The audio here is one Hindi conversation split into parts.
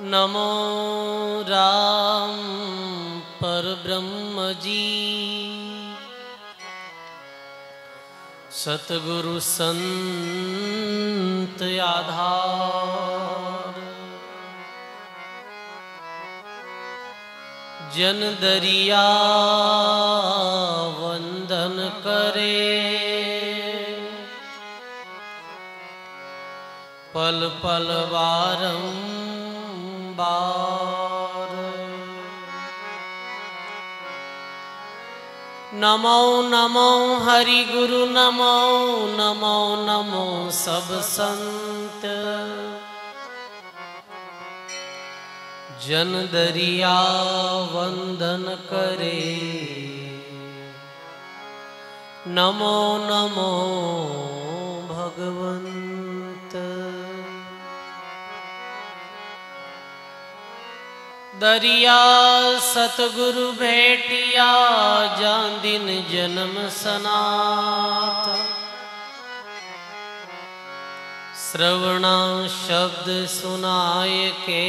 नमो राम पर ब्रह्म जी। सतगुरु संत आधार। जन दरिया वंदन करे। पल पल बारंबार नमो नमो, हरि गुरु, नमो नमो नमो, सब संत। जन दरिया वंदन करे। नमो नमो भगवंत दरिया सतगुरु भेटिया जान दिन जन्म सनात। श्रवणा शब्द सुनाय के।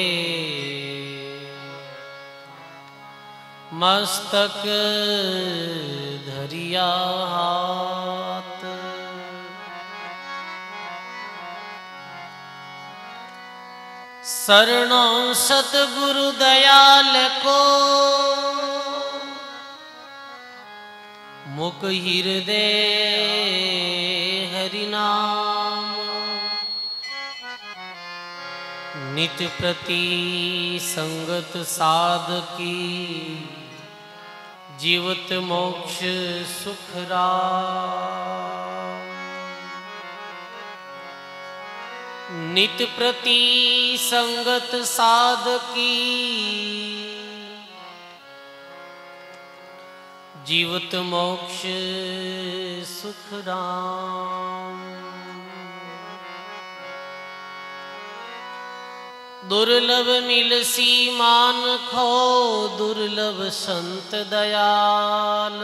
मस्तक धरिया हाथ। शरणों सतगुरु दयाल को। मुख हृदय हरिनाम नित प्रति संगत साध की जीवत मोक्ष सुख नित प्रति संगत साध की जीवत मोक्ष सुख राम। दुर्लभ मिलसी मान खो, दुर्लभ संत दयाल।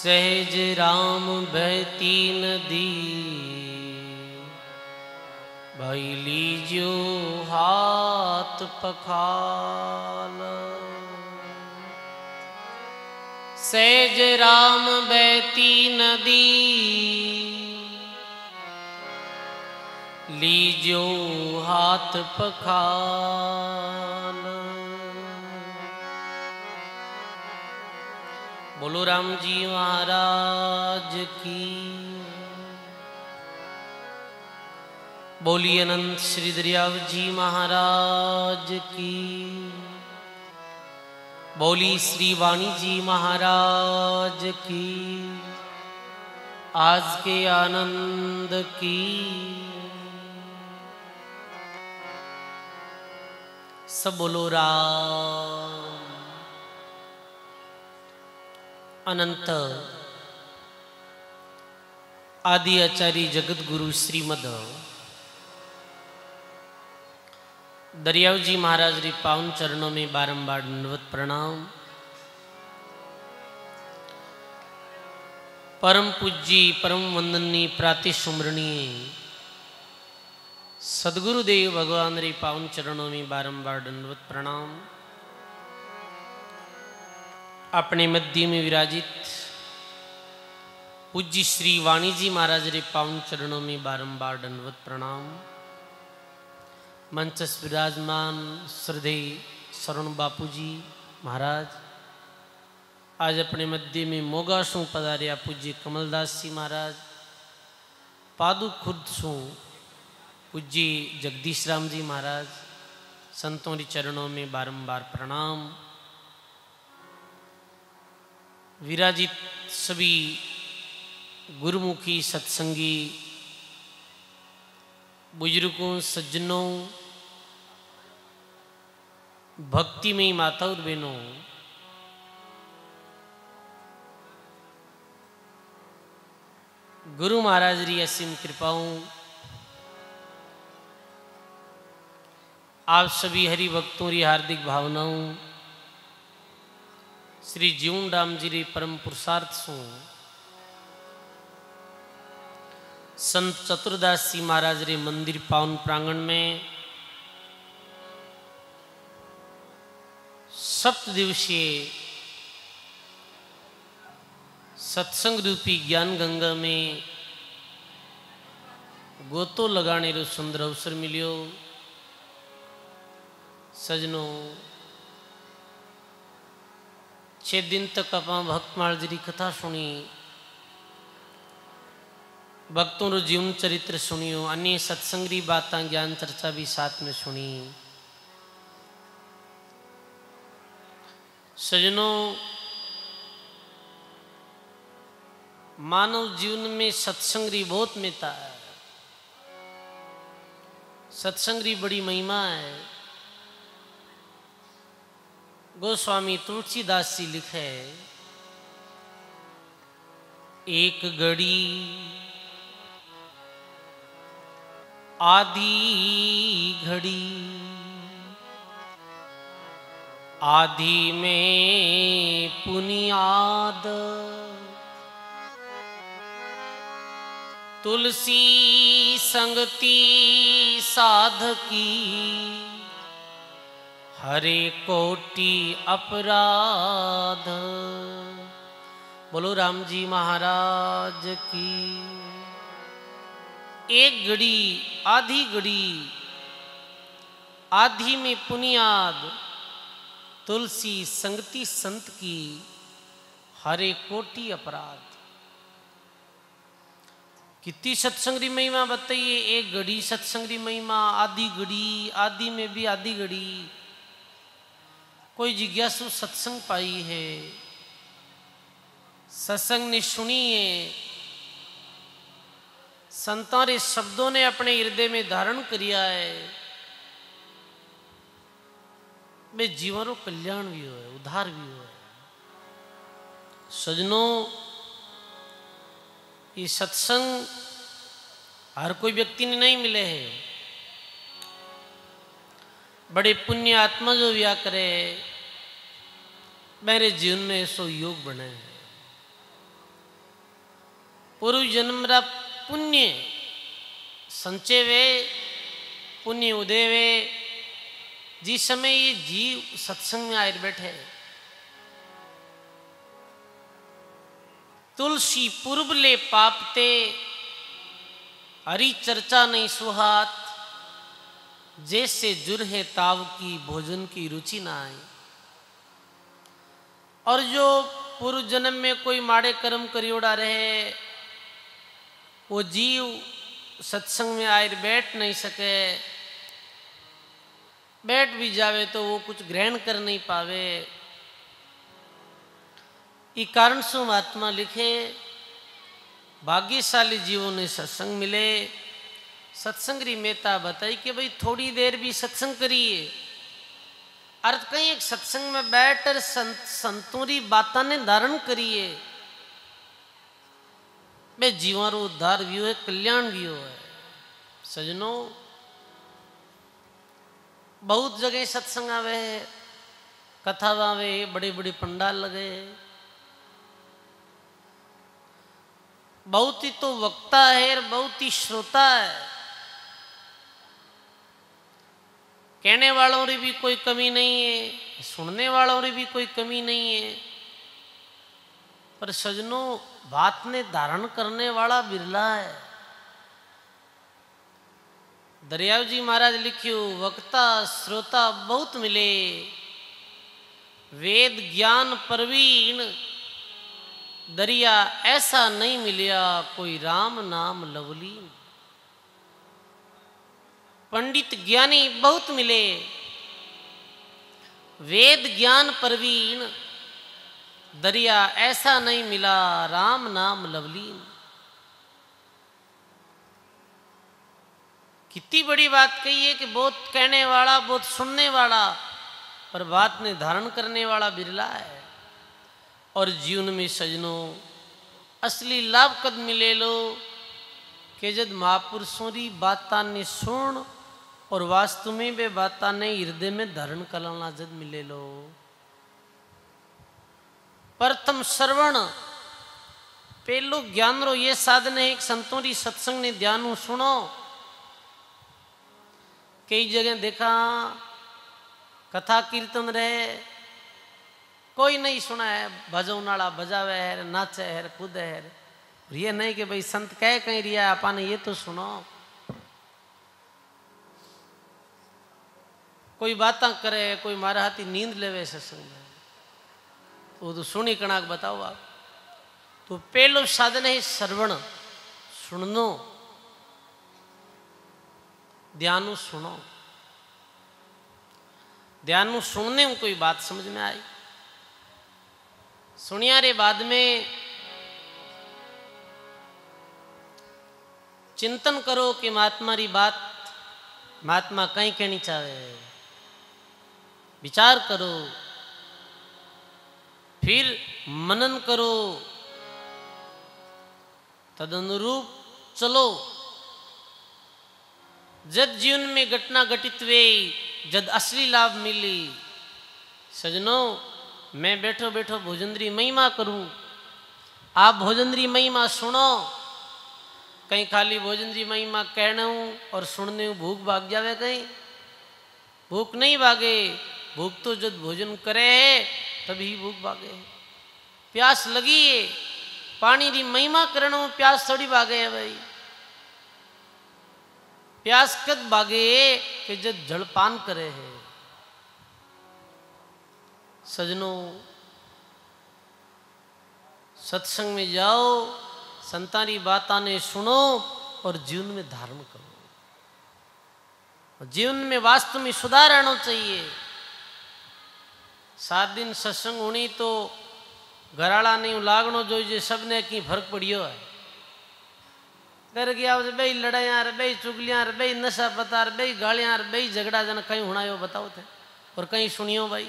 सहज राम बहती नदी भाई लीजो हाथ पखाल। सहज राम बहती नदी लीजो हाथ पखाल। बोलो राम जी महाराज की। बोली अनंत श्री दरियाव जी महाराज की। बोली श्री वाणी जी महाराज की। आज के आनंद की। सब बोलो राम अनंत। आदि आचार्य जगत गुरु श्रीमद। दरियाव जी महाराज री पावन चरणों में बारंबार दंडवत प्रणाम। परम पूज्य, परम वंदनीय प्राति सुमरणीय सदगुरुदेव भगवान रे पावन चरणों में बारंबार दंडवत प्रणाम। अपने मध्य में विराजित पूज्य श्री वाणी जी महाराज रे पावन चरणों में बारंबार दंडवत प्रणाम। मंचस विराजमान श्रद्धे शरण बापू जी महाराज, आज अपने मध्य में मोगा शू पधारिया पूज्य कमलदास जी महाराज पादु खुद शू पूज्य जगदीश राम जी महाराज, संतों के चरणों में बारंबार प्रणाम। विराजित सभी गुरुमुखी सत्संगी, बुज़ुर्गों, सज्जनों, भक्तिमयी माता और बहनों, गुरु महाराज री असीम कृपाओं, आप सभी हरि भक्तों की हार्दिक भावनाओं श्री जीवन राम जी परम पुरुषार्थ सो संत चतुर्दास जी महाराज रे मंदिर पावन प्रांगण में सप्त दिवसीय सत्संग रूपी ज्ञान गंगा में गोतो लगाने रो सुंदर अवसर मिलियो। सजनों छः दिन तक आप भक्तमाल जी की कथा सुनी। भक्तों रो जीवन चरित्र सुनियो, अन्य सत्संगी बात ज्ञान चर्चा भी साथ में सुनी। सजनों, मानव जीवन में सत्संगी बहुत मिता है। सत्संगी बड़ी महिमा है। गोस्वामी तुलसीदास जी लिखे एक घड़ी आधी घड़ी आधी में पुनियाद तुलसी संगति साधकी हरे कोटि अपराध। बोलो राम जी महाराज की। एक घड़ी, आधी घड़ी, आधी में पुनियाद, तुलसी संगति संत की, हरे कोटि अपराध। कितनी सत्संगी महिमा बताइए, एक घड़ी सत्संगी महिमा, आधी घड़ी, आधी में भी आधी घड़ी। कोई जिज्ञासु सत्संग पाई है, सत्संग ने सुनी है, संतों रे शब्दों ने अपने हृदय में धारण किया है, वे जीवन रो कल्याण भी हो उद्धार भी हो सजनों, ये सत्संग हर कोई व्यक्ति ने नहीं मिले हैं। बड़े पुण्य आत्मा जो व्या करे मेरे जीवन में सो योग बने हैं। पूर्व जन्म रा पुण्य संचय वे, पुण्य उदय वे। जिस समय ये जीव सत्संग में आए बैठे तुलसी पूर्व ले पापते हरी चर्चा नहीं सुहात, जैसे जुर है ताव की, भोजन की रुचि ना आए। और जो पूर्व जन्म में कोई माड़े कर्म करियोड़ा रहे, वो जीव सत्संग में आए, बैठ नहीं सके, बैठ भी जावे तो वो कुछ ग्रहण कर नहीं पावे। ये कारण सु महात्मा लिखे, भाग्यशाली जीवों ने सत्संग मिले। सत्संग री मेहता बताई कि भाई थोड़ी देर भी सत्संग करिए। अर्थ कहीं एक सत्संग में बैठकर संत, संतों बाता ने धारण करिए। मैं जीवन उद्धार भी हो कल्याण भी हो। है सजनों, बहुत जगह सत्संग आवे है, कथा आवे बड़े बड़े पंडाल लगे बहुत ही तो वक्ता है और बहुत ही श्रोता है। कहने वालों री भी कोई कमी नहीं है, सुनने वालों री भी कोई कमी नहीं है। पर सजनों, बात ने धारण करने वाला बिरला है। दरियाव जी महाराज लिखियो, वक्ता, श्रोता बहुत मिले। वेद ज्ञान प्रवीण दरिया ऐसा नहीं मिलिया, कोई राम नाम लवली पंडित ज्ञानी बहुत मिले। वेद ज्ञान प्रवीण दरिया ऐसा नहीं मिला, राम नाम लवलीन। कितनी बड़ी बात कही है कि बहुत कहने वाला, बहुत सुनने वाला, पर बात ने धारण करने वाला बिरला है। और जीवन में सजनों, असली लाभ कद मिले लो, कि जब महापुरुषों की बाता ने सुन और वास्तु में बे बाताने हृदय में धरण कलना जद मिले लो। प्रथम श्रवण, पेलो ज्ञान रो ये साधन है संतों की सत्संग ने ध्यान सुनो। कई जगह देखा, कथा कीर्तन रहे, कोई नहीं सुना है भजो नाला बजावे है, नाचे है, कूदे है। ये नहीं कि भाई संत कह कहीं रिया, आपा ने ये तो सुनो। कोई बात करे, कोई मारा हाथी नींद लेवे सत्संग में वो तो सुनी कणाक बताओ आप। तो पहलो साधन है श्रवण। सुननो। ध्यान सुनो। ध्यान सुनने में कोई बात समझ में आई? सुनिया रे बाद में चिंतन करो कि महात्मा री बात महात्मा कहीं कहनी चाहे। विचार करो, फिर मनन करो, तदनुरूप चलो। जब जीवन में घटना घटित हुई जब असली लाभ मिली, सजनों, मैं बैठो बैठो भोजनरी महिमा करूँ। आप भोजनरी महिमा सुनो, कहीं खाली भोजनरी महिमा कहना हूँ और सुनने भूख भाग जावे कहीं? भूख नहीं भागे भूख तो जब भोजन करे, तभी भूख भागे। प्यास लगी है पानी की महिमा करना प्यास थोड़ी भागे है भाई। प्यास कद भागे कि जब जलपान करे है। सजनों, सत्संग में जाओ संतानी बात ने सुनो और जीवन में धारण करो। जीवन में वास्तव में सुधार आना चाहिए। सात दिन सत्संग होनी तो घराड़ा नहीं लागनो जो सबने की फ़र्क पड़ियो है। कर गया बई लड़ाइया रे बई चुगलियाँ रे बई नशा पता रे गालियाँ रे बई झगड़ा जन कहीं होना बताओ थे और कहीं सुनियो भाई।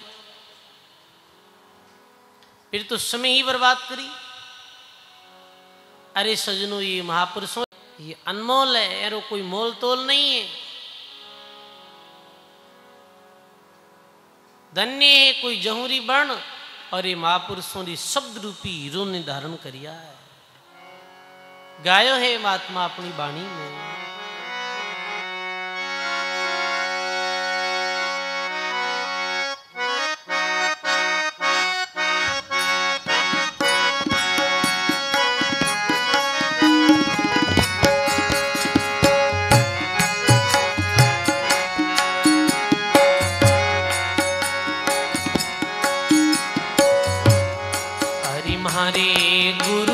फिर तो समय ही बर्बाद करी। अरे सजनो, ये महापुरुषों, ये अनमोल है यारो कोई मोल तोल नहीं है। धन्य है, कोई जहूरी बण, और ये महापुरुषों की शब्द रूपी हीरो ने धारण करिया है। गायो है महात्मा अपनी बाणी में। गुरु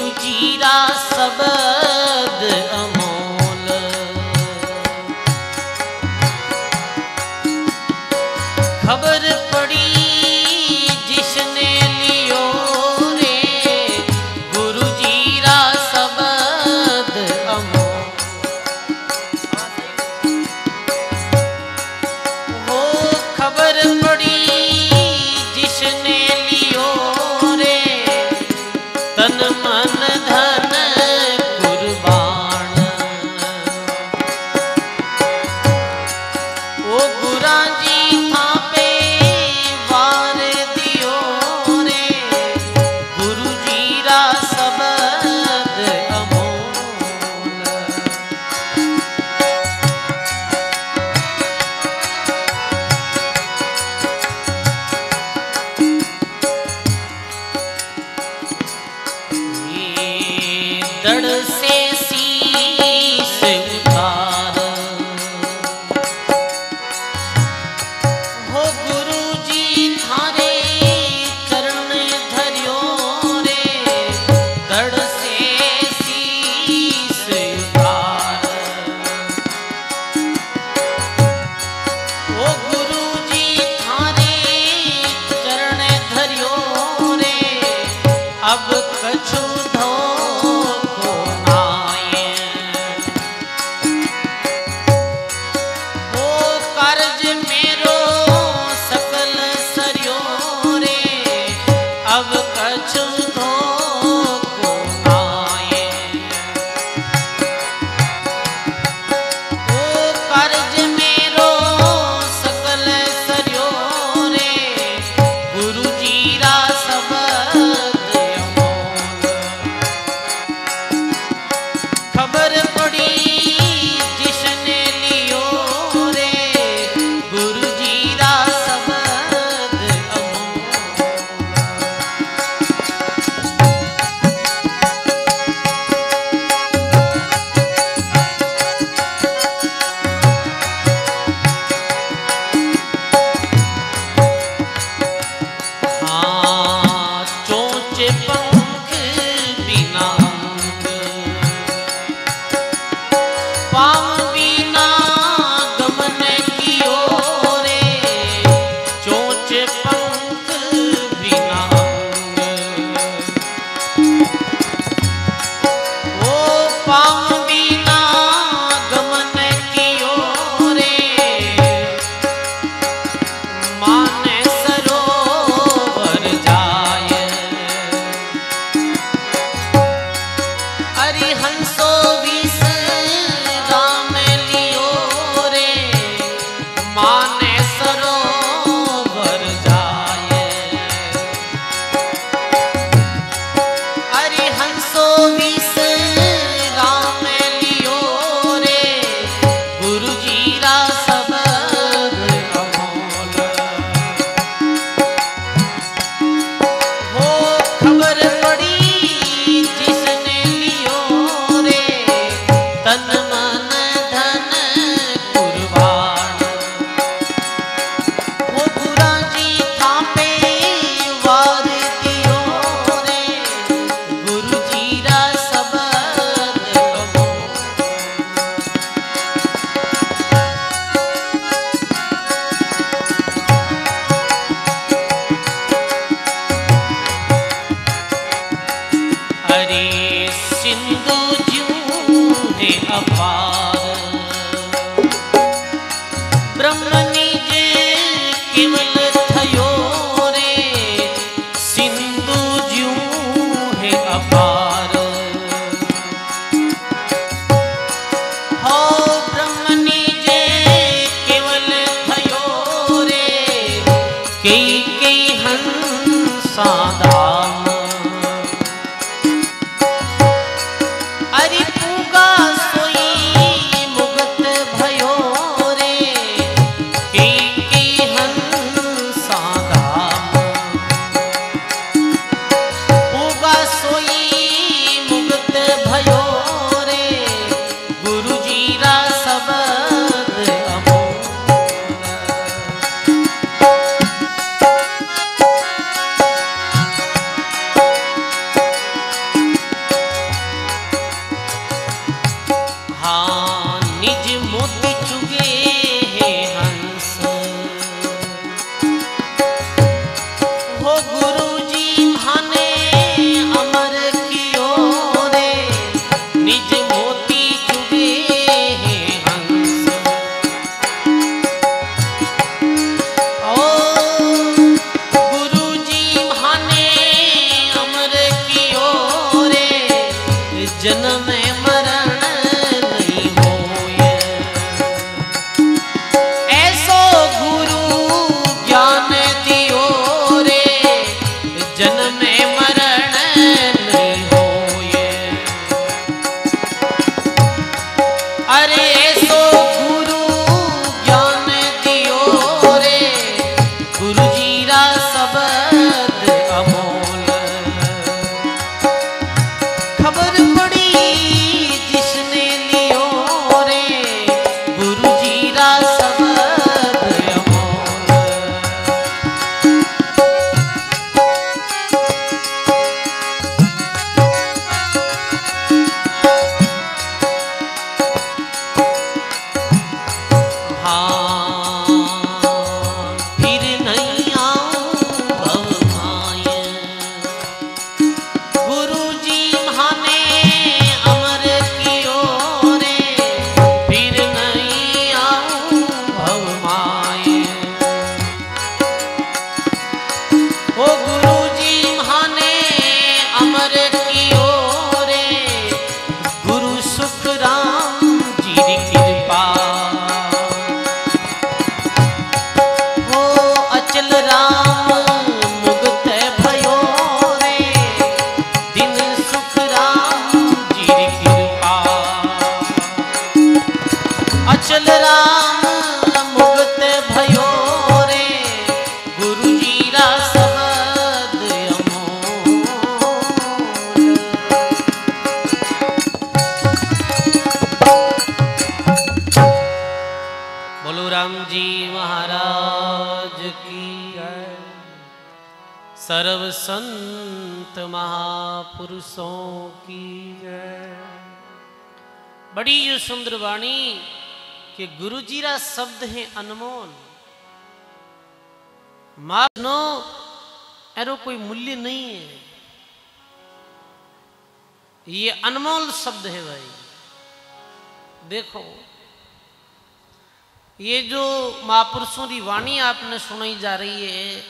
महापुरुषों की वाणी आपने सुनाई जा रही है।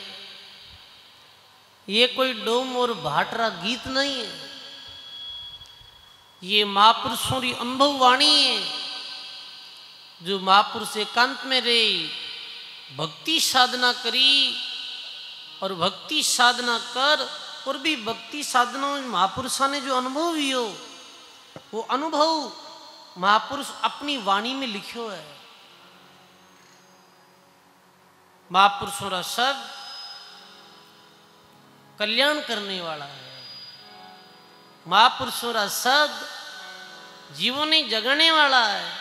ये कोई डोम और भाटरा गीत नहीं है। ये महापुरुषों की अनुभव वाणी है। जो महापुरुष एकांत में रहे, भक्ति साधना करी और भक्ति साधना कर और भी भक्ति साधना महापुरुषा ने जो अनुभव हो वो अनुभव महापुरुष अपनी वाणी में लिखो है। महापुरुषों का शब्द कल्याण करने वाला है। महापुरुषों का शब्द जीवों ने जगने वाला है।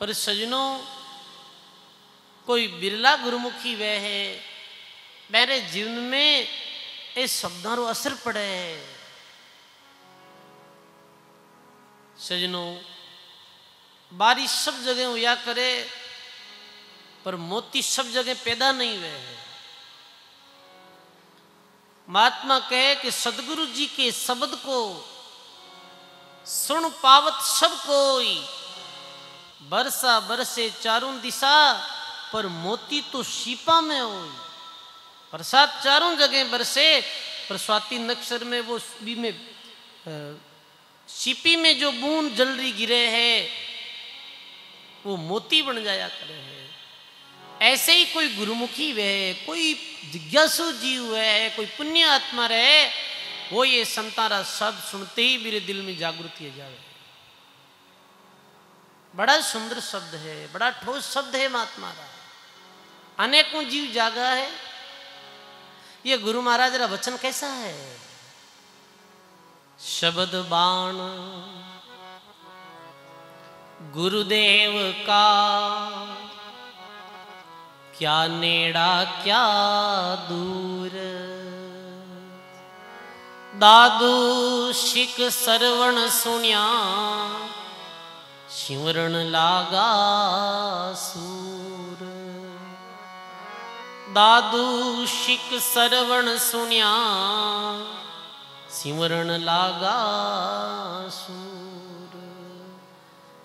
पर सजनों, कोई बिरला गुरुमुखी वह है। मेरे जीवन में ये शब्दों असर पड़े है। सजनों बारिश सब जगह हुआ करे पर मोती सब जगह पैदा नहीं हुए हैं। महात्मा कहे कि सदगुरु जी के शब्द को, सुन पावत सब कोई। बरसा बरसे चारों दिशा, पर मोती तो शीपा में हो प्रसाद चारों जगह बरसे, पर स्वाति नक्षर में वो भी में सीपी में जो बूंद जल्दी गिरे है, वो मोती बन जाया करे है। ऐसे ही कोई गुरुमुखी वह कोई जिज्ञासु जीव है कोई पुण्य आत्मा रहे, वो ये संतारा शब्द सुनते ही मेरे दिल में जागृति जावे। बड़ा सुंदर शब्द है, बड़ा ठोस शब्द है महात्मा का। अनेकों जीव जागा है। ये गुरु महाराज का वचन कैसा है? शब्द बाण, गुरुदेव का क्या नेड़ा, क्या दूर? दादू शिक सरवण सुनिया, शिवरण लागा सूर। दादू शिक सरवण सुनिया सिमरण लागा सूर।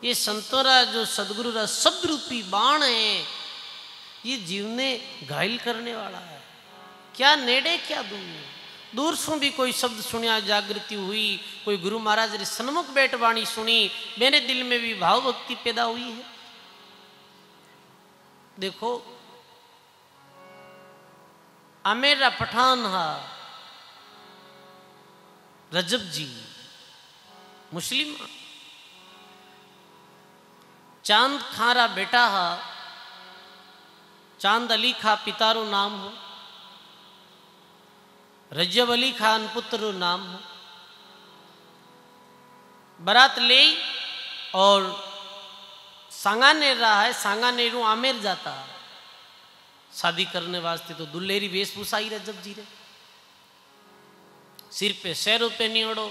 ये संतोरा जो सदगुरु का शब्द रूपी बाण है ये जीव ने घायल करने वाला है। क्या नेड़े, क्या दूर दूर सु भी कोई शब्द सुनिया, जागृति हुई, कोई गुरु महाराज ने सन्मुख बैठ वाणी सुनी, मेरे दिल में भी भाव भक्ति पैदा हुई है। देखो अमेरा पठान हा, रजब जी, मुस्लिम चाँद खारा बेटा हा चाँद अली खा पितारो नाम हो रजब अली खान पुत्र नाम हो। बरात ले और सांगानेर रहा है सांगानेरू आमेर जाता शादी करने वास्ते तो दुल्हेरी वेशभूषा ही रजब जी रे सिर पे सैरों पे निहड़ो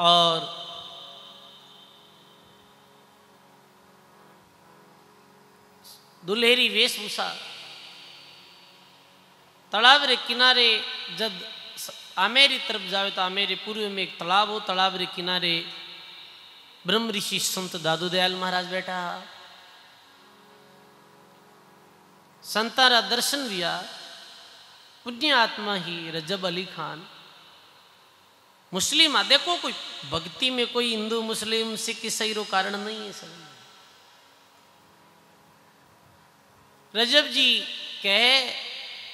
और दुल्हेरी वेशभूषा। तालाब रे किनारे जब आमेरी तरफ़ जावे तो आमेरे पूर्व में एक तालाब हो तालाब रे किनारे ब्रह्म ऋषि संत दादू दयाल महाराज बैठा। संतारा दर्शन दिया पुण्य आत्मा ही रजब अली खान। मुस्लिम आ देखो कोई, भक्ति में कोई हिंदू, मुस्लिम, सिख, ईसाई रो कारण नहीं है सब। रजब जी कहे,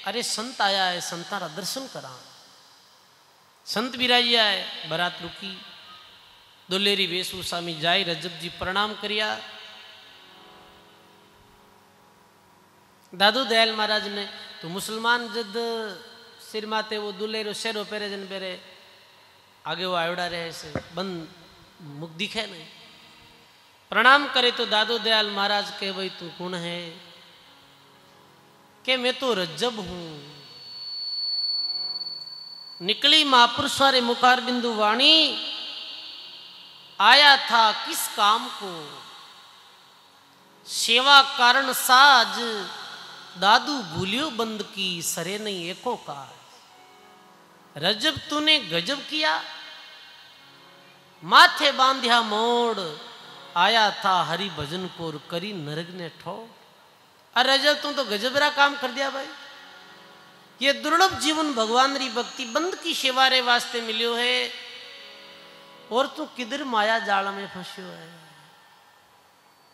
अरे, संत आया है संतारा दर्शन करा। संत बिराजिया है बरात रुकी। दुलेरी वेशभूषा में जाए रजब जी प्रणाम करिया। दादू दयाल महाराज ने तो मुसलमान जद सिर माते वो दुलेरो शेरो पेरे जन पेरे आगे वो आवड़ा रहे से, बंद मुख दिखे नहीं। प्रणाम करे तो दादू दयाल महाराज के भाई, तू कौन है? कि मैं तो रज्जब हूँ निकली महापुरुष वाले मुखार बिंदु वाणी आया था किस काम को सेवा कारण साज दादू भूलियो बंद की सरे नहीं एको का रजब तूने गजब किया माथे बांध्या मोड़ आया था हरि भजन को करी नरग ने ठोड़ अरे रजब तू तो गजबरा काम कर दिया भाई। ये दुर्लभ जीवन भगवान री भक्ति बंद की सेवा रे वास्ते मिलो है। और तू किधर माया जाल में फंसियो है?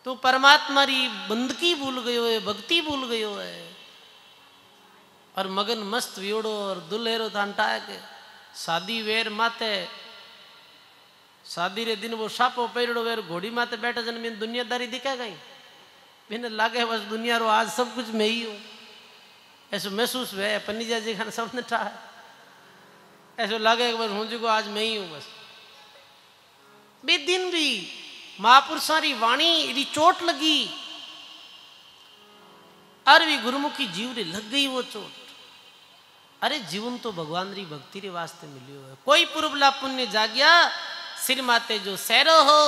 तू परमात्मा री बंदकी भूल गयो है, भक्ति भूल गयो है। और मगन मस्त वियोड़ो और दुल्हेरो शादी वेर माते शादी रे दिन वो सापो पेड़ो वेर घोड़ी माते बैठे जन दुनियादारी दिखा गई। मैंने लागे बस दुनिया रो, आज सब कुछ मैं ही हूँ। ऐसा महसूस हुआ पन्नीजा जी खान सबने ठा ऐसा लगे बस हूँ जी को आज मैं ही हूँ बस। बे दिन भी महापुरुषों री वाणी री चोट लगी। अरे भी गुरुमुखी जीव रे लग गई वो चोट। अरे जीवन तो भगवान री भक्ति रे वास्ते मिलियो है। कोई पूर्वला पुण्य जाग्या, सिर माते जो सैरो हो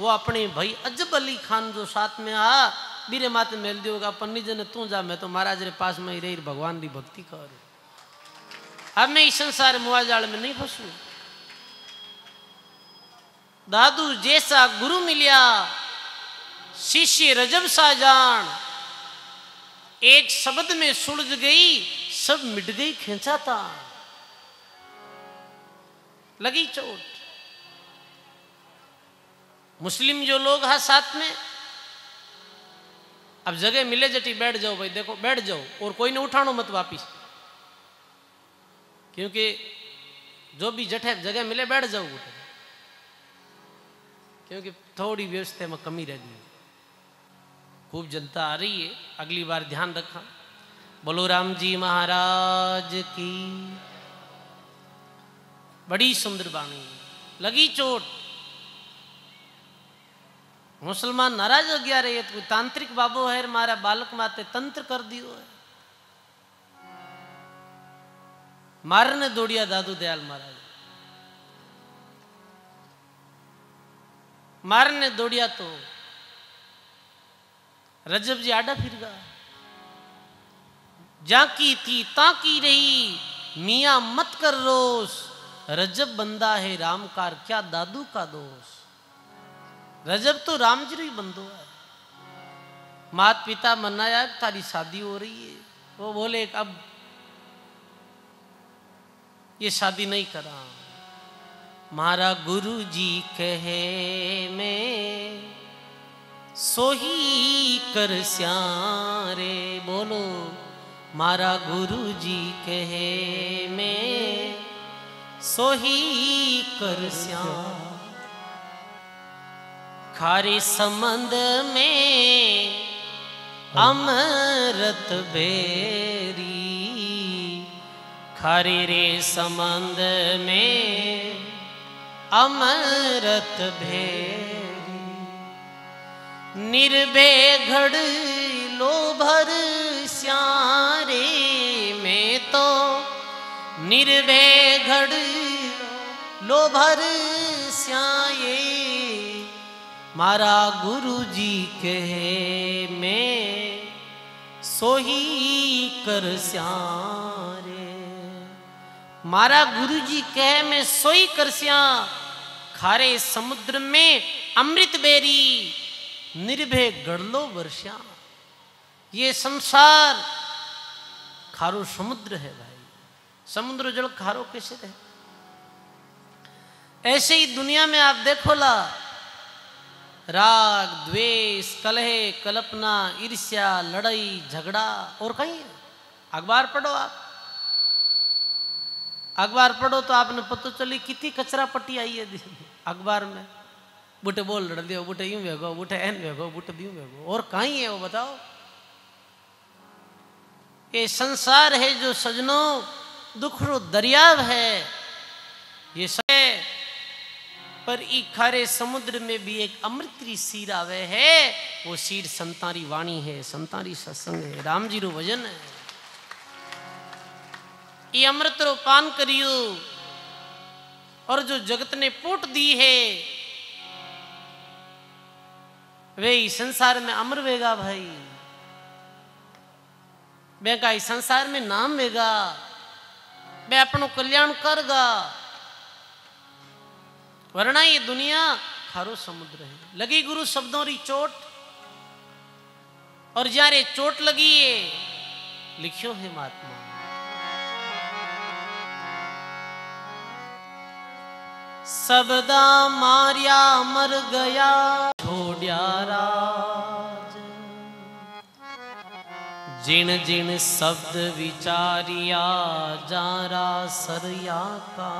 वो अपने भाई अजब अली खान जो साथ में आ, बीरे माते मेल दियोगा पन्नी जने तू जा, मैं तो महाराज रे पास में ही रही, भगवान की भक्ति कर। अब मैं इस संसार मुआ जाल में नहीं फंसू। दादू जैसा गुरु मिलिया, शिष्य रजब सा जान, एक शब्द में सुलझ गई, सब मिट गई, खेचा था लगी चोट। मुस्लिम जो लोग हैं साथ में, अब जगह मिले जटी बैठ जाओ भाई, देखो, बैठ जाओ और कोई ने उठानो मत वापिस। क्योंकि जो भी जठे जगह मिले बैठ जाओ उठे। क्योंकि थोड़ी व्यवस्था में कमी रह गई खूब जनता आ रही है, अगली बार ध्यान रखा। बोलो राम जी महाराज की। बड़ी सुंदर बाणी लगी चोट। मुसलमान नाराज़ हो गया रे कोई तांत्रिक बाबू है मारा बालक माते तंत्र कर दियो है। मारने दौड़िया दादू दयाल महाराज। मारने दौड़िया तो रजब जी आडा फिर गया जाकी थी ताकी रही, मिया मत कर रोस, रजब बंदा है, रामकार, क्या दादू का दोष रजब तो राम जी बंदो है। मात पिता मनाया तारी शादी हो रही है। वो बोले, अब ये शादी नहीं करा। मारा गुरु जी कहे, मैं सोही कर स्यारे। बोलो, मारा गुरु जी कहे, मैं सोही कर श्याम खारे संबंध में अमृत बेरी। खारी रे संबंध में अमृत भेरी निर्भे घड़ लो भर श्यारे में तो निर्भे घड़ लो भर श्याये मारा गुरु जी कहे, मैं सोही कर श्यारे मारा गुरु जी कहे, मैं सोई कर श्या खारे समुद्र में अमृत बेरी, निर्भय गड़लो वर्षा ये संसार खारो समुद्र है भाई। समुद्र जल खारो कैसे रहे? ऐसे ही दुनिया में आप देखो ला राग, द्वेष, कलह, कल्पना, ईर्ष्या, लड़ाई, झगड़ा और कहीं अखबार पढ़ो आप। अखबार पढ़ो तो आपने पता चली कितनी कचरा पट्टी आई है। अखबार में बूटे बोल लड़ दियो बूटे यूँ वेगो बूटे एन वेगो बूटे यूँ वेगो और कहीं है वो बताओ। ये संसार है जो सजनों दुखरो दरियाव है, ये सब पर ई खारे समुद्र में भी एक अमृतरी सीर आवे है, वो सीर संतारी वाणी है, संतारी सत्संग है, राम जी रो वज़न है। ये अमृत रो पान करियो, और जो जगत ने पोट दी है, वे संसार में अमर वेगा भाई। मैं का संसार में नाम वेगा, मैं अपनो कल्याण करगा वरना ये दुनिया खारो समुद्र है। लगी गुरु शब्दों री चोट। और जारे चोट लगी है लिखियो है महात्मा। सबदा मारिया मर गया, छोड़िया राज। जिन जिन शब्द विचारिया, जारा सरया का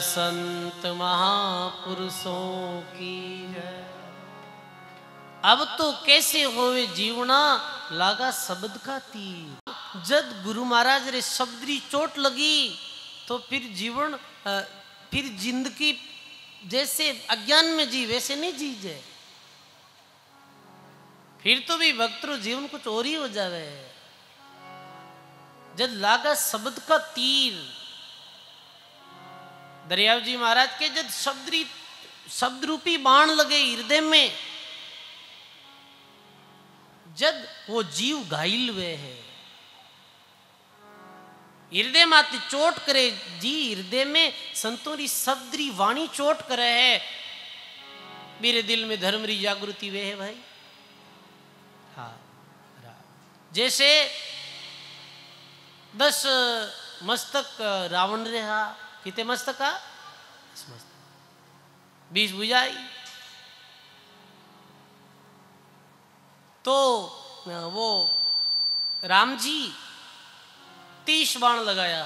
संत महापुरुषों की है। अब तो कैसे होवे जीवना? लागा शब्द का तीर। जब गुरु महाराज रे शब्दरी चोट लगी तो फिर जीवन फिर ज़िंदगी जैसे अज्ञान में जी, वैसे नहीं जी जाए। फिर तो भी भक्तरो जीवन कुछ और ही हो जावे। जब लागा शब्द का तीर दरियाव जी महाराज के जब शब्दरी शब्द रूपी बाण लगे हृदय में, जब वो जीव घायल हुए है, हृदय माते चोट करे, जी हृदय में संतोरी शब्दरी वाणी चोट करे है, मेरे दिल में धर्म री जागृति वे है भाई। हाँ जैसे दस मस्तक रावण रहा कितने मस्तक का? बीस बुझाई। तो वो राम जी तीस बाण लगाया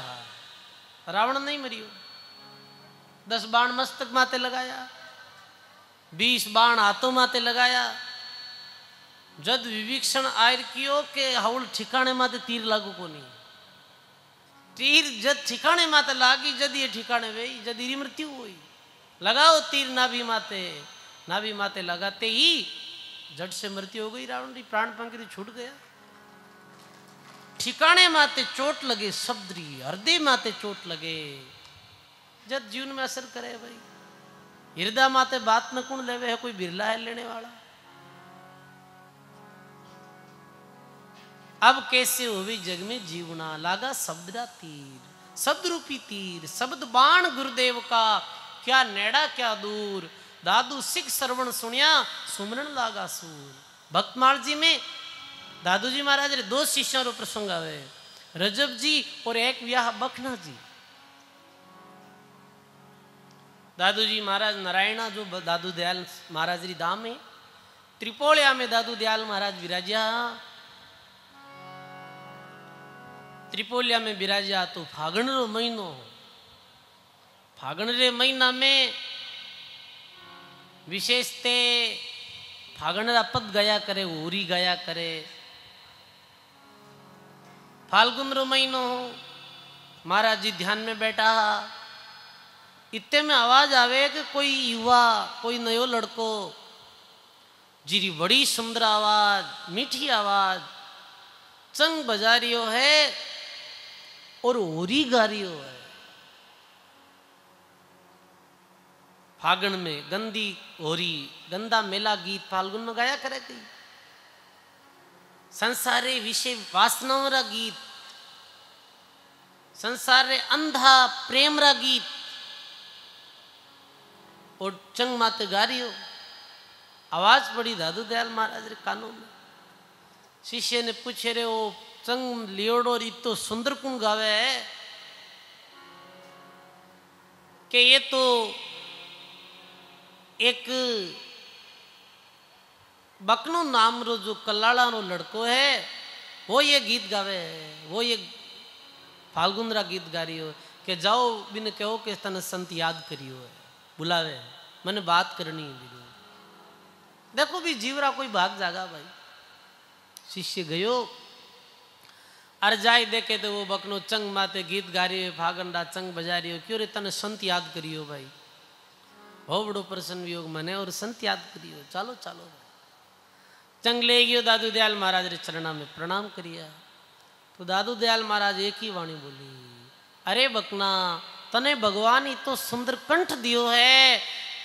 रावण नहीं मरियो। दस बाण मस्तक माते लगाया। बीस बाण हाथों माते लगाया। जद विवीक्षण आयर कियो के हवल ठिकाने माते तीर लागू को नहीं तीर जद ठिकाने माते लागी, जद ये ठिकाने वे जद इरी मृत्यु हुई। लगाओ तीर, नाभि माते नाभि माते लगाते ही जट से मृत्यु हो गई रावण की प्राण पंक्ति छूट गया। ठिकाने माते चोट लगे शब्दी हृदय माते चोट लगे। जब जीवन में असर करे भाई। हृदय माते बात में कौन लेवे है, कोई बिरला है लेने वाला। अब कैसे हुई जग में जीवना? लागा शब्द तीर शब्द रूपी तीर शब्द बाण गुरुदेव का। क्या नेड़ा, क्या दूर? दादू सिख श्रवण सुनिया सुमरण लागा सूर। भक्तमाल जी में दादू जी महाराज रे दो शिष्यों रो प्रसंग आवे। रजब जी और एक व्याह बखना जी। दादू जी महाराज नारायणा जो दादू दयाल महाराज री दाम है। त्रिपोलिया में दादू दयाल महाराज विराजिया त्रिपोलिया में विराजिया तो फागण रो महीनो फागण रे महीना में विशेषते फागण पद गया करे ओरी गया करे फाल्गुन रो महीनो महाराज जी ध्यान में बैठा इतने में आवाज़ आवे कि कोई युवा कोई नयो लड़को जीरी बड़ी सुंदर आवाज़ मीठी आवाज़ चंग बजा रियो है और ओरी गा रियो है। फागण में गंदी होरी, गंदा मेला गीत फाल्गुन में गाया करे थी। संसारे विषय वासनाओं रा गीत, संसार अंधा प्रेम रा गीत, और चंग माते गा रही हो आवाज़ पड़ी दादू दयाल महाराज रे कानों में। शिष्य ने पूछे रे वो चंग लियोड़ो तो सुंदर कुण गावे है। कि ये तो एक बकनो नाम रो जो कल्लाड़ा रो लड़को है, वो ये गीत गावे है, वो ये फाल्गुन गीत गा रही हो। कि जाओ बिन कहो कि तने संत याद करियो है, बुलावे है, मैंने बात करनी है देखो भी जीवरा कोई भाग जागा भाई। शिष्य गयो अर जाए देखे तो वो बकनो चंग माते गीत गा रही हो फागन चंग बजा रही हो, क्यों रे तने संत याद करियो भाई? बहुत बड़ो प्रसन्न वियोग मने और संत याद करियो चालो चालो चंग ले गयो, दादू दयाल महाराज रे चरणा में प्रणाम करिया। तो दादू दयाल महाराज एक ही वाणी बोली, अरे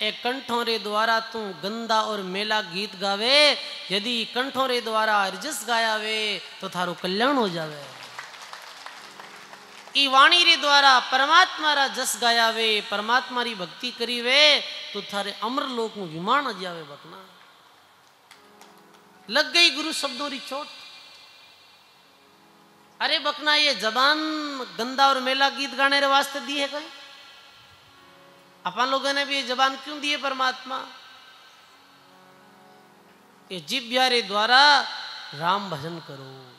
ए कंठों रे द्वारा तू गंदा और मेला गीत गावे, यदि कंठों रे द्वारा अर्जस गाया वे तो थारो कल्याण हो जावे। ई वाणी रे द्वारा परमात्मा रा जस गाया वे परमात्मा री भक्ति करी वे तो थारे अमर लोक में विमान आ जावे बकना लग गई गुरु शब्दों री चोट। अरे बकना ये जबान गंदा और मेला गीत गाने रे वास्ते दी है कहीं अपन लोगों ने भी ये जबान क्यों दिए परमात्मा? ये जिब्यारे द्वारा राम भजन करो।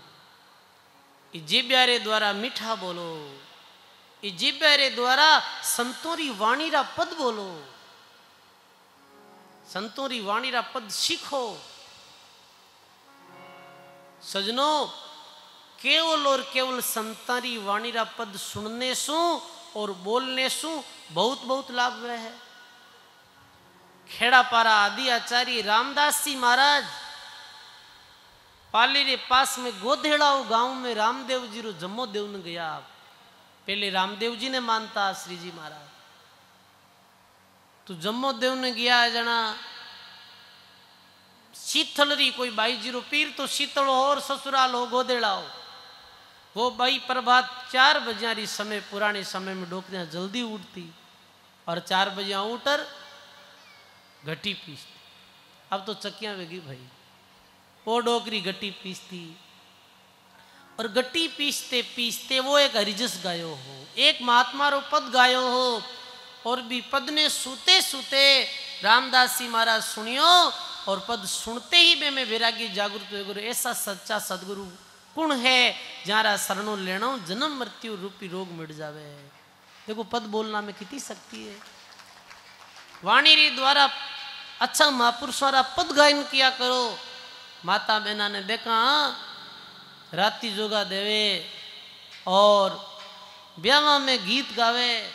ये जिब्यारे द्वारा मीठा बोलो। ये जिब्यारे द्वारा संतोरी वाणी रा पद बोलो। संतोरी वाणी रा पद सीखो। सजनो, केवल और केवल संतारी वाणी रा पद सुनने सु और बोलने सु बहुत बहुत लाभ हुए है। खेड़ा पारा आदि आचार्य रामदास जी महाराज, पाली रे पास में गोधेड़ाओ गाँव में रामदेव जी रो जम्मो देव ने गया। पहले रामदेव जी ने मानता, श्री जी महाराज। तो जम्मो देव ने गया जना शीतल री कोई बाई ज़ीरो पीर तो शीतल हो और ससुराल हो गोदेड़ा हो वो भाई प्रभात चार बजे समय, पुराने समय में डोकरियाँ जल्दी उठती और चार बजे उठर, घटी पीसती। अब तो चक्कियाँ वेगी भाई। वो डोकरी गट्टी पीसती और गट्टी पीसते पीसते वो एक हरिजस गायो हो, एक महात्मा रो पद गायो हो और भी पद ने सूते सूते रामदास जी महाराज सुनियो और पद सुनते ही में, मैं वैरागी जागृत हो गुरु, ऐसा सच्चा सदगुरु कुण है, जारा शरणो लेना जन्म मृत्यु रूपी रोग मिट जावे। देखो, पद बोलना में कितनी शक्ति है। वाणी द्वारा अच्छा महापुरुष वाला पद गायन किया करो। माता बहना ने देखा, राती जोगा देवे और ब्याह में गीत गावे।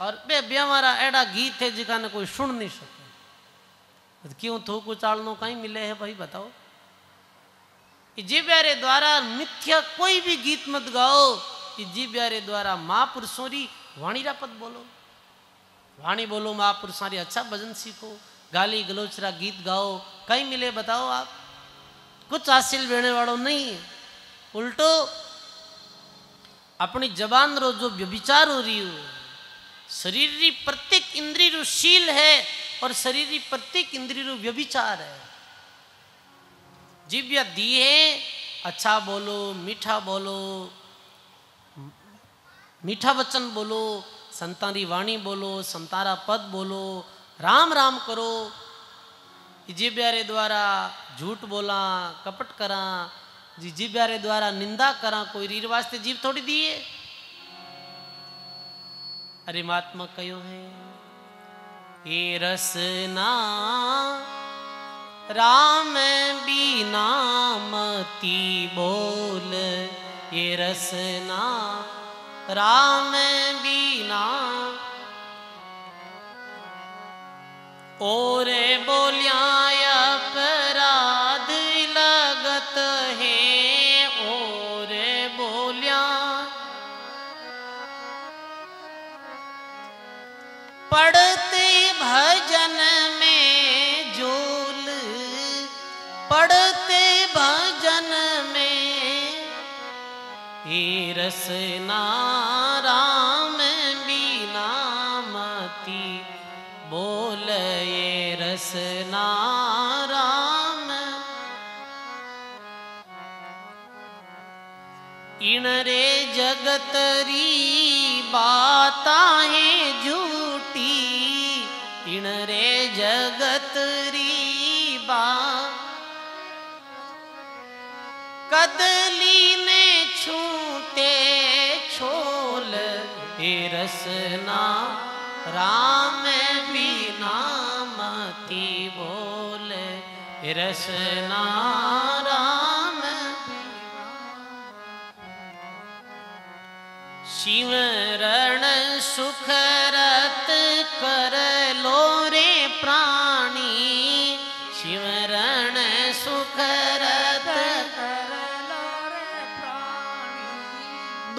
और बे ब्याहरा एड़ा गीत है जिका ने कोई सुन नहीं सके। तो क्यों थो को चालनो कहीं मिले है भाई, बताओ। जी ब्यारे द्वारा मिथ्या कोई भी गीत मत गाओ जी ब्यारे द्वारा महापुरुषों री वाणीरा पद बोलो। वाणी बोलो महापुरुषों अच्छा भजन सीखो, गाली गलोचरा गीत गाओ, कहीं मिले बताओ आप। कुछ हासिल लेने वालों नहीं उल्टो, अपनी जबान रो जो व्यभिचार हो रही हो, शरीर प्रत्येक इंद्री रू शील है और शरीर प्रत्येक इंद्री रू व्यभिचार है। जिव्या दिए अच्छा बोलो, मीठा बोलो, मीठा वचन बोलो, संतारी वाणी बोलो, संतारा पद बोलो, राम राम करो। जी ब्यारे द्वारा झूठ बोला, कपट करा, जी जीव ब्यारे द्वारा निंदा करा, कोई रीर वास्ते जीव थोड़ी दिए? अरे महात्मा कयो है ये रसना राम बीना मती बोल, ये रसना। राम बीना और बोलिया अपराध लगत है और बोलिया। पढ़ते भजन ये रसना राम बीना मती। बोल ये रसना राम। इन रे जगतरी बाता है झूठी इन रे जगतरी कदली ने छूते छोल, हे रसना, राम बिना मती बोल। रसना, राम शिवरण सुखरत कर लो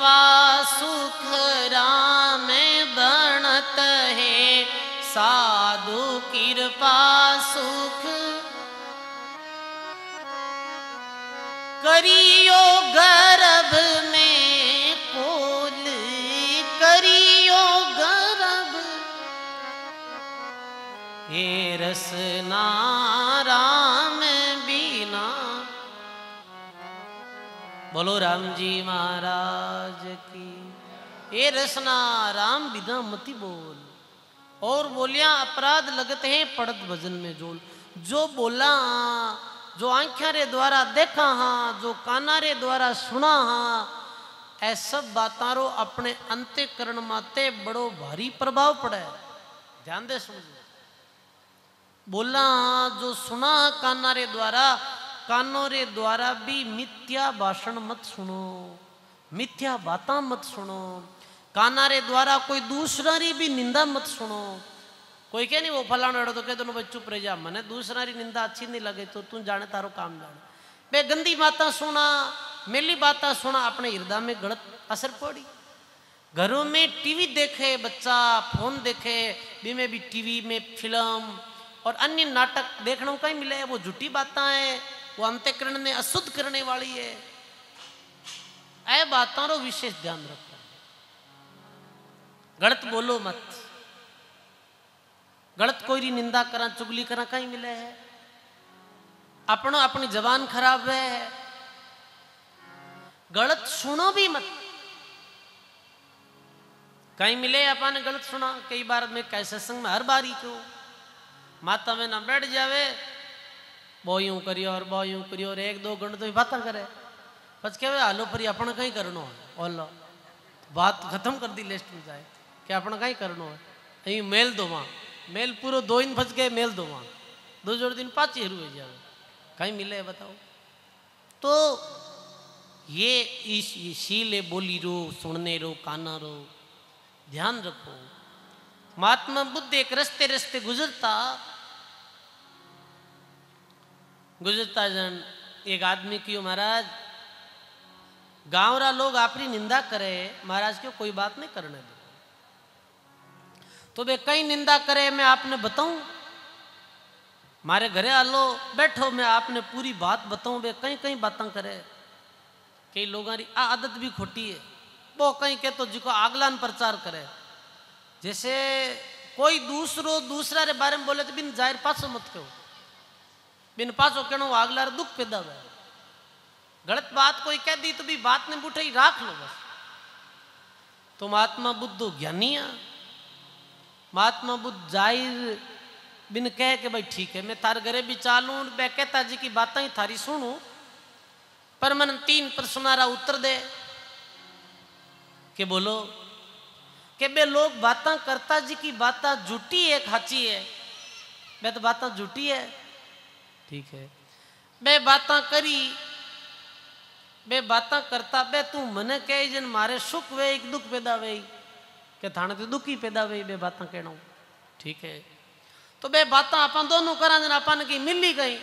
कृपा सुख राम बनत है। साधु कृपा सुख। करियो गर्भ में कोल करियो गर्भ। हे रसना बोलो राम जी महाराज की। ए रसना, राम बिना मती बोल। और बोलिया, अपराध लगते हैं पड़त भजन में जोल। जो बोला, जो आंखा रे द्वारा देखा हाँ जो काना रे द्वारा सुना हाँ ऐ सब बातां रो अपने अंत्यकरण माते बड़ो भारी प्रभाव पड़े। ध्यान दे समझो बोला हाँ जो सुना काना रे द्वारा कानों रे द्वारा भी मिथ्या भाषण मत सुनो, मिथ्या बातें मत सुनो। काना रे द्वारा कोई दूसरा री भी निंदा मत सुनो। कोई कह नहीं, वो फलाना तो कह दो चुप रह जा। मैंने दूसरा री निंदा अच्छी नहीं लगे तो तू जाने तारो काम जाने। बे गंदी बातें सुना, मेली बातें सुना, अपने हृदय में गलत असर पड़ी। घरों में टीवी देखे, बच्चा फ़ोन देखे भी में भी टीवी में फ़िल्म और अन्य नाटक देखने को कहीं मिले, वो झूठी बातें हैं। वो अंत्यकरण में अशुद्ध करने वाली है। ऐ बातों रो विशेष ध्यान रखो। गलत बोलो मत। गलत कोई री निंदा करा, चुगली करा कहीं मिले है। अपनो अपनी जबान खराब है। गलत सुनो भी मत। कहीं मिले अपन गलत सुना, कई बार मैं कैसे संग में हर बारी क्यों? माता में ना बैठ जावे। बो यूँ करियो और बो यूँ करियो एक दो घंटे तो बात करे बस कहे हालो फरी अपन कहीं करनो है ओलो बात खत्म कर दी लिस्ट में जाए कि अपन कहीं करनो है अहीं मेल दो वहाँ मेल पूरो दो दिन फंस गए मेल दो वहाँ दो जोड़ दिन पाँच ही हुए जावे कहीं मिले बताओ तो ये इस शीले बोली रो सुनने रो काना रो ध्यान रखो महात्मा बुद्ध एक रस्ते रस्ते गुजरता गुजरता जन, एक आदमी क्यों महाराज गाँव रा लोग अपनी निंदा करे, महाराज क्यों कोई बात नहीं करने दो? तो वे कई निंदा करे, मैं आपने बताऊँ? मारे घरे आलो, बैठो, मैं आपने पूरी बात बताऊँ वे कई कई बातें करे। कई लोगों आदत भी खोटी है। वो कहीं के तो जिको आगलान प्रचार करे। जैसे कोई दूसरो, दूसरा रे बारे में बोले तो बिन ज़ाहिर पासो मत कहो बिन पासो कहना आगला रे दुख पैदा हुआ गलत बात कोई कह दी तो भी बात ने बूठे ही राख लो बस। तुम आत्मा बुद्ध ज्ञानिया महात्मा बुद्ध ज़ाहिर बिन कह के भाई ठीक है, मैं थार घरे भी चालू, मैं कहता जी की बातें ही थारी सुनू पर मन तीन प्रश्नारा उत्तर दे। के बोलो, के बे लोग बातें करता जी की बातें झूठी है, खाची है। मैं तो बातें झूठी है। ठीक है। बे बातें करी बे बातें करता बे तू मन कह, जन मारे सुख वे, एक दुख पैदा वे, के थाने तो दुखी पैदा वे बे बात વાતા ठीक है। तो बे बात आप दोनों करा, जन अपन की मिली कहीं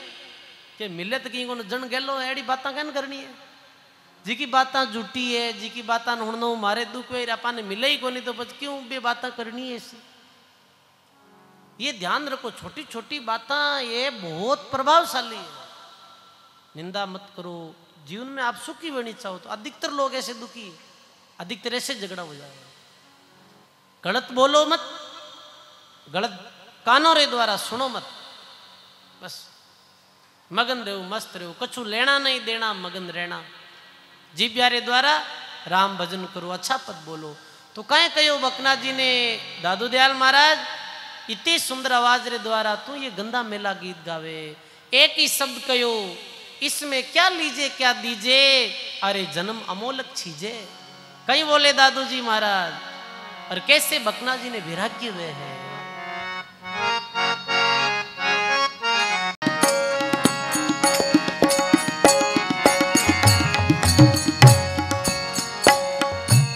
के मिले तो कहीं जन गहलो एड़ी बात कन करनी है? जी की बात झूठी है जी की बात हूँ मारे दुख वे आपने मिले ही को तो बस क्यों बे बात करनी है इसी? ये ध्यान रखो छोटी छोटी बातां, ये बहुत प्रभावशाली है। निंदा मत करो। जीवन में आप सुखी बनी चाहो तो अधिकतर लोग ऐसे दुखी अधिकतर ऐसे झगड़ा हो जाएगा। गलत बोलो मत। गलत कानों रे द्वारा सुनो मत। बस। मगन रहो, मस्त रहो। कछु लेना नहीं, देना, मगन रहना। जी प्यारे द्वारा राम भजन करो अच्छा पद बोलो। तो कहें कहो बकना जी ने? दादू दयाल महाराज इतनी सुंदर आवाज़ रे द्वारा तू ये गंदा मेला गीत गावे। एक ही शब्द कहो इसमें क्या लीजिए, क्या दीजिए? अरे जन्म अमोलक छीजे कई बोले दादू जी महाराज, और कैसे बकना जी ने विराग्य हुए हैं?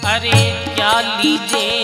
अरे क्या लीजे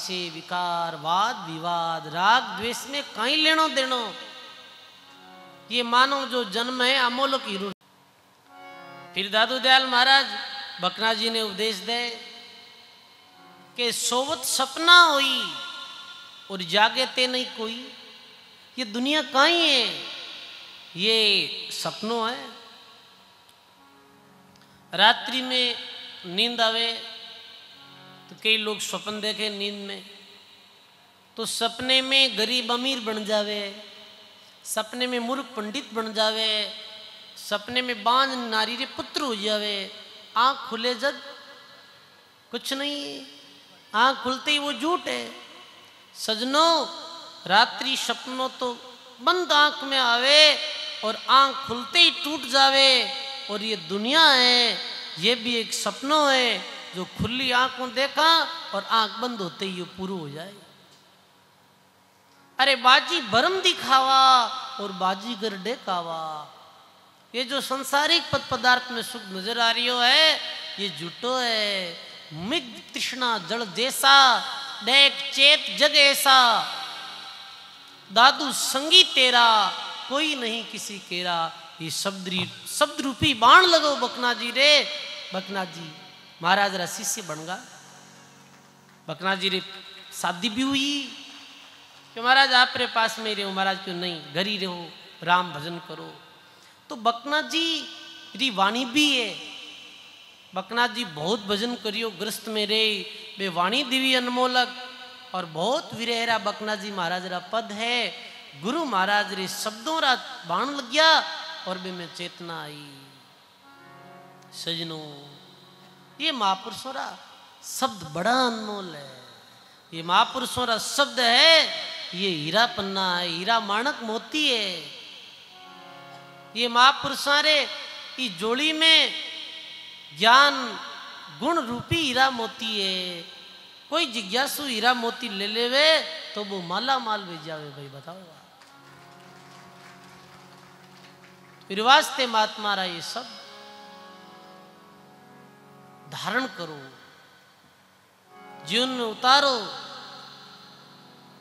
विषय विकार, वाद, विवाद, राग, द्वेष में कहीं लेनो देनो ये मानो जो जन्म है, अमोलक ही रू फिर दादू दयाल महाराज बकना जी ने उपदेश दे कि सोवत सपना हुई और जागे ते नहीं कोई। ये दुनिया कहीं है, ये सपनों है। रात्रि में नींद आवे तो कई लोग स्वप्न देखे नींद में। तो सपने में गरीब अमीर बन जावे, सपने में मूर्ख पंडित बन जावे, सपने में बांझ नारी रे पुत्र हो जावे, आँख खुले जग, कुछ नहीं, आँख खुलते ही वो झूठ है। सजनो, रात्रि सपनों तो बंद आँख में आवे और आँख खुलते ही टूट जावे, और ये दुनिया है, ये भी एक सपनों है। जो खुली आँखों देखा और आँख बंद होते ही पूरा हो जाए। अरे बाजी भरम दिखावा और बाजीगर डेकावा ये जो संसारिक पद पदार्थ में सुख नज़र आ रही हो है, ये झूठो है। मिग तृष्णा जड़ जैसा देख चेत जग ऐसा। दादू संगी तेरा, कोई नहीं किसी केरा। ये शब्द शब्द रूपी बाण लगो बकना जी रे। बकना जी महाराज रा शिष्य बन गा बकना जी रे शादी भी हुई। कि महाराज, आप रे पास में रहो, महाराज, क्यों नहीं? घर ही रहो, राम भजन करो। तो बकना जी री वाणी भी है। बकना जी बहुत भजन करियो, ग्रस्त में रे वे वाणी दिवी अनमोलक और बहुत विरहरा बकना जी महाराज रा पद है। गुरु महाराज रे शब्दों रा बाण लग गया और बे में चेतना आई। सजनों। ये महापुरुषों रा शब्द बड़ा अनमोल है। ये महापुरुषों रा शब्द है, ये हीरा पन्ना है, हीरा माणक मोती है। ये महापुरुषों रे इस जोड़ी में ज्ञान गुण रूपी हीरा मोती है। कोई जिज्ञासु हीरा मोती ले लेवे तो वो माला माल भेज जावे भाई, बताओ फिर वास्ते महात्मा ये सब धारण करो। जीवन में उतारो।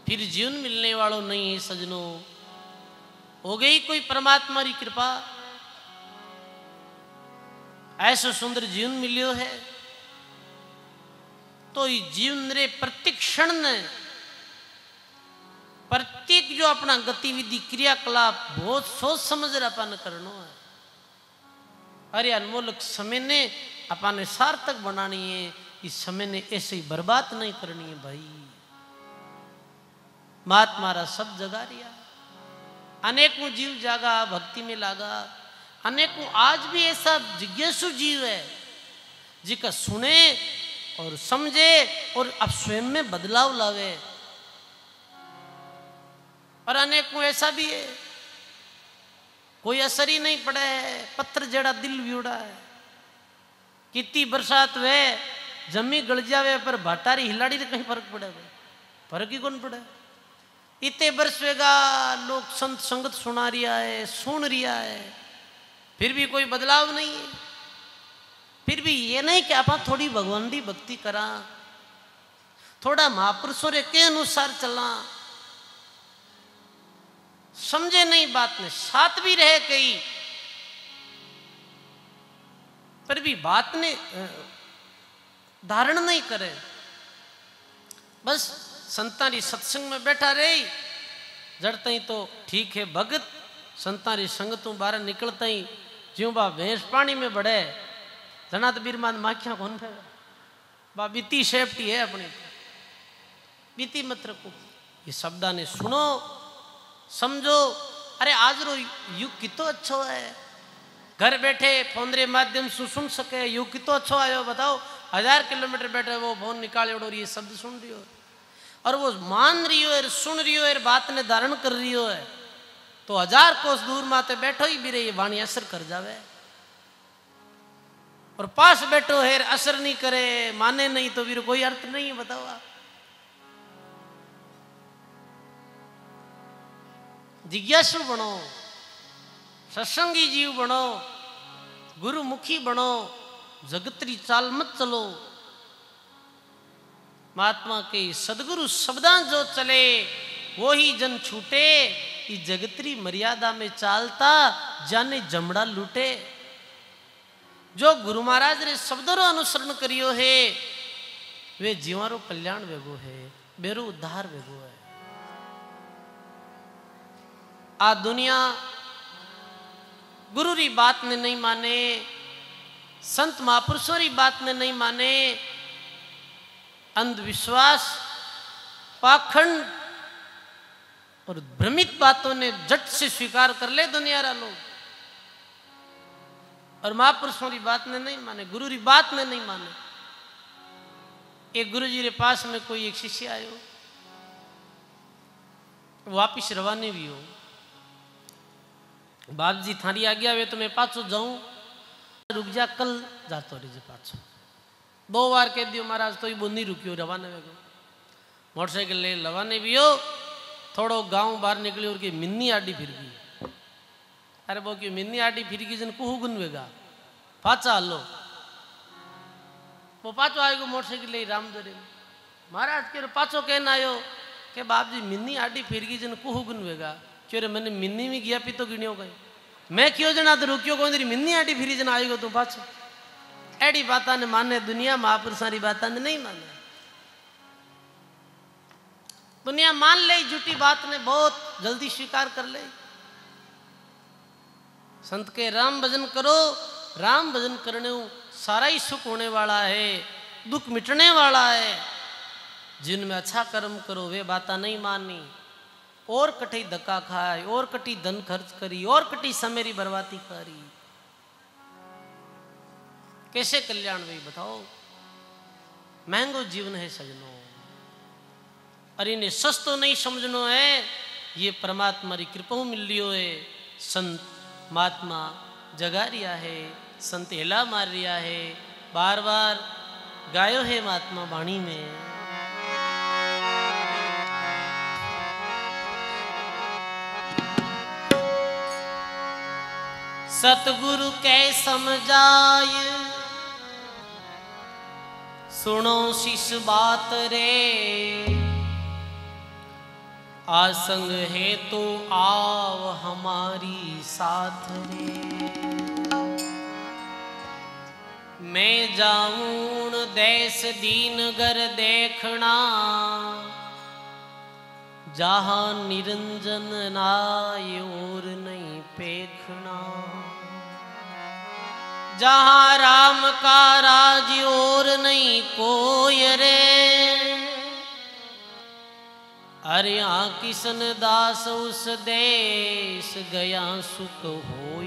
फिर जीवन मिलने वालों नहीं है सजनों। हो गई कोई परमात्मा की कृपा। ऐसा सुंदर जीवन मिलियो है। तो इस जीवन रे प्रत्येक क्षण ने प्रत्येक जो अपना गतिविधि, क्रियाकलाप बहुत सोच समझ अपन करनो है। अरे अनमोलक समय ने अपन सार्थक बनानी है, इस समय ने ऐसे ही बर्बाद नहीं करनी है भाई। महात्मा रा सब जगा रिया अनेकों जीव जागा, भक्ति में लागा। अनेकों आज भी ऐसा जिज्ञासु जीव है जिका सुने और समझे और अब स्वयं में बदलाव लावे। और अनेकों ऐसा भी है, कोई असर ही नहीं पड़ा है, पत्थर जड़ा दिल भी उड़ा है। कितनी बरसात वे जमी गल जावे पर भाटारी हिलाड़ी कहीं फ़र्क पड़े फ़र्क ही कौन पड़े इतने बरसेगा लोग संत संगत सुना रिया है सुन रिया है फिर भी कोई बदलाव नहीं है. फिर भी ये नहीं कि आप थोड़ी भगवान की भक्ति करा, थोड़ा महापुरुषों के अनुसार चलना समझे नहीं बात ने, साथ भी रहे कई पर भी बात ने धारण नहीं करे। बस संतारी सत्संग में बैठा रहे। जड़ता ही तो ठीक है भगत, संतारी संगत बाहर निकलता ही ज्यों बा भैंस पानी में बढ़े। जना तो बीरमान माखिया कौन फे बा बीती सेफ्टी है अपनी। बीती मत रखो। ये शब्दा ने सुनो, समझो। अरे आज रो युग कितो अच्छो है। घर बैठे फ़ोन रे माध्यम से सुन सके युग कितो अच्छो आयो, बताओ, हज़ार किलोमीटर बैठे वो फ़ोन निकाले और ये शब्द सुन रही हो। और वो मान रही हो सुन रही हो बात ने धारण कर रही हो है तो हज़ार कोस दूर माते बैठो ही भी रही वाणी असर कर जावे। और पास बैठो है असर नहीं करे, माने नहीं तो फिर कोई अर्थ नहीं है बताओ आप। जिज्ञासु बनो। सत्संगी जीव बनो, गुरुमुखी बनो, जगतरी चाल मत चलो। महात्मा के सदगुरु शब्दा जो चले वो ही जन छूटे जगतरी मर्यादा में चालता, जाने जमड़ा लूटे। जो गुरु महाराज ने शब्दों अनुसरण करियो है, वे जीवारो कल्याण वेगो है, बेरो उद्धार वेगो है। आ दुनिया गुरु री बात ने नहीं माने, संत महापुरुषों री बात ने नहीं माने। अंधविश्वास, पाखंड और भ्रमित बातों ने जट से स्वीकार कर ले दुनिया रा लोग। और महापुरुषों की बात ने नहीं माने गुरु री बात ने नहीं माने। एक गुरु जी के पास में कोई एक शिष्य आयो वापिस रवाने भी हो। बाप जी थारी आ गया वे तो मैं पाछो जाऊं रुक जा कल जातो रही पाछो दो बार कह दियो महाराज तो बोनी रुकियो रवाना वे मोटरसाइकिल ले रवाने भी हो थोड़ो गांव बाहर निकली और की मिन्नी आडी फिर गई अरे वो क्यों मिन्नी आडी फिर गई जन कुहू गुनवेगा पाचा हलो वो पाचो आएगो मोटरसाइकिल ले रामदरे महाराज के पाचो कहना आयो કે બાપજી મિન્ની આડી ફેરગી જને કુહુ ગુનવેગા क्यों रे मैंने मिन्नी में गया पी तो गिणियो गई। मैं क्यों जना तो रुकियो कोई तेरी मिन्नी आटी फिरी जना आएगो तू पाछो एडी बात ने माने, दुनिया महापुरुषारी बात ने नहीं माने। दुनिया मान ले, झूठी बात ने बहुत जल्दी स्वीकार कर ले। संत के राम भजन करो, राम भजन करने सारा ही सुख होने वाला है, दुख मिटने वाला है। जिनमें अच्छा कर्म करो, वे बात नहीं मानी। और कटी धक्का खाए और कटी धन खर्च करी, और कटी समेरी बर्बादी करी। कैसे कल्याण भाई बताओ? महंगो जीवन है सजनो। अरे इन्हें सस्तो नहीं समझनो है, ये परमात्मा की कृपा मिल लियो है। संत महात्मा जगा रिया है, संत हेला मार रिया है बार बार गायो है महात्मा वाणी में। सतगुरु कै समझाय। सुनो शिष बात रे। आसंग है तो आव हमारी साथ रे। मैं जाऊँ देश दीन घर देखना, जहाँ निरंजन नाय और नहीं पेखना। जहाँ राम का राज और नहीं कोई रे। अरे यहाँ किशन दास उस देश गया सुख हो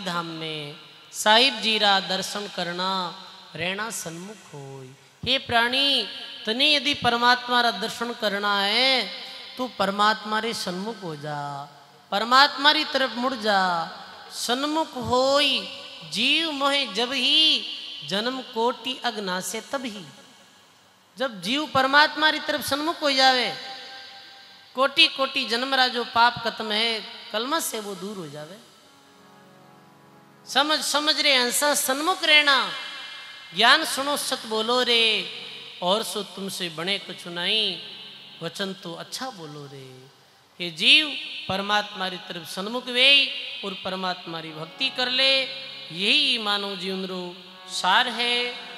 मालिक धाम में साहिब जीरा दर्शन करना रहना सन्मुख हो हे प्राणी, तने यदि परमात्मा रा दर्शन करना है, तू परमात्मा रे सन्मुख हो जा। परमात्मा री तरफ़ मुड़ जा। सन्मुख होई, जीव मोहे जब ही, जन्म कोटि अग्ना से तभी जब जीव परमात्मा री तरफ़ सन्मुख हो जावे, कोटि कोटि जन्म रा जो पाप खत्म है, कलमस से वो दूर हो जावे। समझ समझ रे हंसा सन्मुख रहना। ज्ञान सुनो, सत बोलो रे, और सो तुमसे बने कुछ नहीं। वचन तो अच्छा बोलो रे। ये जीव परमात्मा री तरफ़ सन्मुख वे और परमात्मा री भक्ति कर ले। यही मानव जीवन रो सार है।